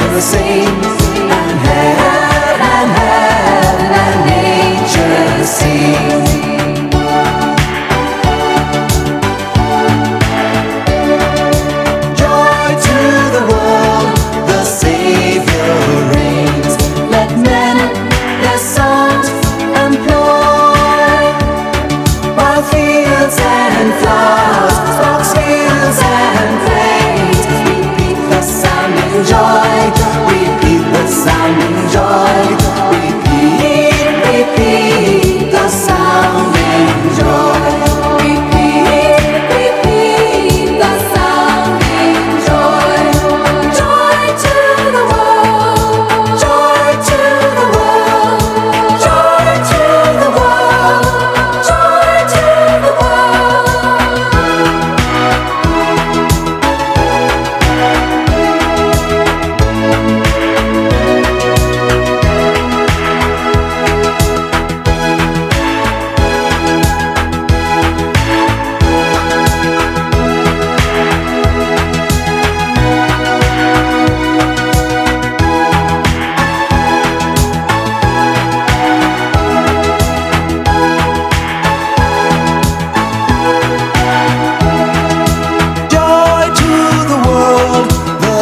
of the same. joy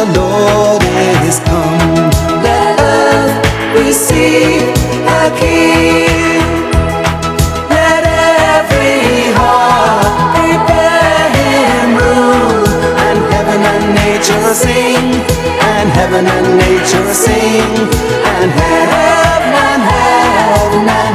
Lord is come. Let earth receive a King. Let every heart prepare Him room. And heaven and nature sing. And heaven and nature sing. And heaven and heaven. And